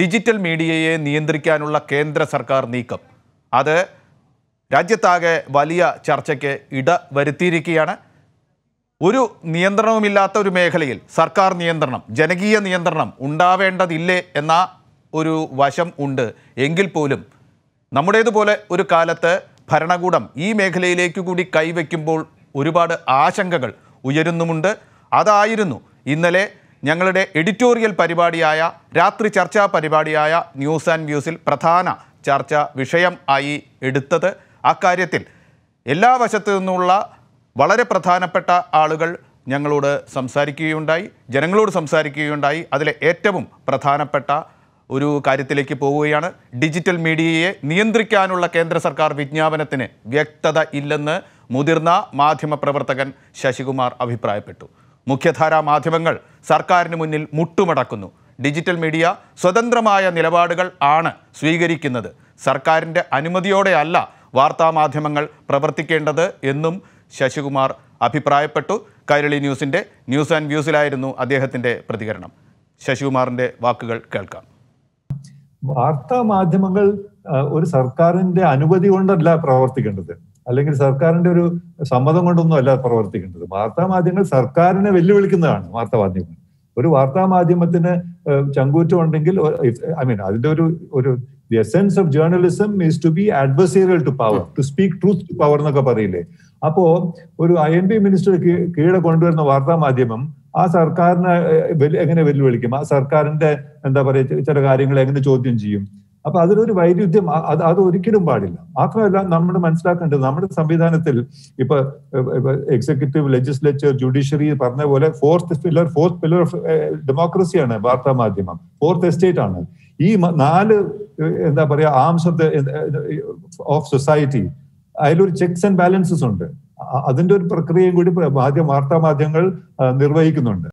Digital മീഡിയയെ നിയന്ത്രിക്കാനുള്ള കേന്ദ്ര സർക്കാർ നീക്കം. അത് രാജ്യത്താകെ വലിയ ചർച്ചയ്ക്ക് ഇട വരുത്തിയിരിക്കുകയാണ്. ഒരു നിയന്ത്രണവുമില്ലാത്ത ഒരു മേഖലയിൽ സർക്കാർ നിയന്ത്രണം ജനകീയ നിയന്ത്രണം ഉണ്ടാവേണ്ടതില്ലേ എന്ന ഒരു വശം ഉണ്ട്. എങ്കിൽ പോലും നമ്മുടേതുപോലെ ഒരു കാലത്ത് ഭരണകൂടം ഈ മേഖലയിലേക്ക് കൂടി കൈവയ്ക്കുമ്പോൾ ഒരുപാട് ആശങ്കകൾ ഉയരുന്നുമുണ്ട്. അതായിരുന്നു ഇന്നലെ ഞങ്ങളുടെ എഡിറ്റോറിയൽ പരിപാടിയായ രാത്രി ചർച്ചാ പരിപാടിയായ ന്യൂസ് ആൻഡ് വ്യൂസിൽ പ്രധാന ചർച്ച വിഷയം ആയി എടുത്തത് അക്കാര്യത്തിൽ. എല്ലാ വശത്തു നിന്നുള്ള വളരെ പ്രധാനപ്പെട്ട ആളുകൾ ഞങ്ങളോട് സംസാരിക്കുകയുണ്ടായി ജനങ്ങളോട് സംസാരിക്കുകയുണ്ടായി. അതിലെ ഏറ്റവും പ്രധാനപ്പെട്ട ഒരു കാര്യത്തിലേക്ക് പോവുകയാണ്. ഡിജിറ്റൽ മീഡിയയെ നിയന്ത്രിക്കാനുള്ള കേന്ദ്ര സർക്കാർ വിജ്ഞാപനത്തിന് വ്യക്തത ഇല്ലെന്ന് മുതിർന്ന മാധ്യമപ്രവർത്തകൻ ശശികുമാർ അഭിപ്രായപ്പെട്ടു. മുഖ്യധാരാ മാധ്യമങ്ങൾ സർക്കാരിന് മുന്നിൽ മുട്ടുമടക്കുന്നു. ഡിജിറ്റൽ മീഡിയ സ്വതന്ത്രമായ നിലപാടുകൾ ആണ് സ്വീകരിക്കുന്നത്. സർക്കാരിന്റെ അനുമതിയോടെയല്ല വാർത്താമാധ്യമങ്ങൾ പ്രവർത്തിക്കേണ്ടത് എന്നും ശശികുമാർ അഭിപ്രായപ്പെട്ടു. കൈരളി ന്യൂസിന്റെ ന്യൂസ് ആൻഡ് വ്യൂസിലായിരുന്നു അദ്ദേഹത്തിന്റെ പ്രതികരണം. ശശികുമാറിന്റെ വാക്കുകൾ കേൾക്കാം. വാർത്താ മാധ്യമങ്ങൾ ഒരു സർക്കാരിന്റെ അനുമതി കൊണ്ടല്ല പ്രവർത്തിക്കേണ്ടത്. അല്ലെങ്കിൽ സർക്കാരിന്റെ ഒരു സമ്മതം കൊണ്ടൊന്നും അല്ല പ്രവർത്തിക്കേണ്ടത്. വാർത്താ മാധ്യമങ്ങൾ സർക്കാരിനെ വെല്ലുവിളിക്കുന്നതാണ് വാർത്താ മാധ്യമങ്ങൾ ഒരു വാർത്താ മാധ്യമത്തിന് ചങ്കൂറ്റം ഉണ്ടെങ്കിൽ ഐ മീൻ അതിന്റെ ഒരു ഒരു the essence of journalism is to be adversarial to power to speak truth to power എന്നൊക്കെ പറയില്ലേ? അപ്പോ ഒരു ഐ എൻ പി മിനിസ്റ്റർ കീഴെ കൊണ്ടുവരുന്ന വാർത്താ മാധ്യമം ആ സർക്കാരിനെ എങ്ങനെ വെല്ലുവിളിക്കും? ആ സർക്കാരിന്റെ എന്താ പറയുക ചില കാര്യങ്ങൾ എങ്ങനെ ചോദ്യം ചെയ്യും? അപ്പൊ അതിനൊരു വൈരുദ്ധ്യം അത് അത് ഒരിക്കലും പാടില്ല. മാത്രമല്ല നമ്മൾ മനസ്സിലാക്കേണ്ടത് നമ്മുടെ സംവിധാനത്തിൽ ഇപ്പൊ എക്സിക്യൂട്ടീവ് ലെജിസ്ലേച്ചർ ജുഡീഷ്യറി പറഞ്ഞ പോലെ fourth pillar fourth pillar of ഡെമോക്രസിയാണ് വാർത്താ മാധ്യമം. ഫോർത്ത് എസ്റ്റേറ്റ് ആണ്. ഈ നാല് എന്താ പറയാ ആംസ് ഓഫ് ഓഫ് സൊസൈറ്റി അതിലൊരു ചെക്സ് ആൻഡ് ബാലൻസസ് ഉണ്ട്. അതിന്റെ ഒരു പ്രക്രിയയും കൂടി മാധ്യമ വാർത്താ മാധ്യമങ്ങൾ നിർവഹിക്കുന്നുണ്ട്.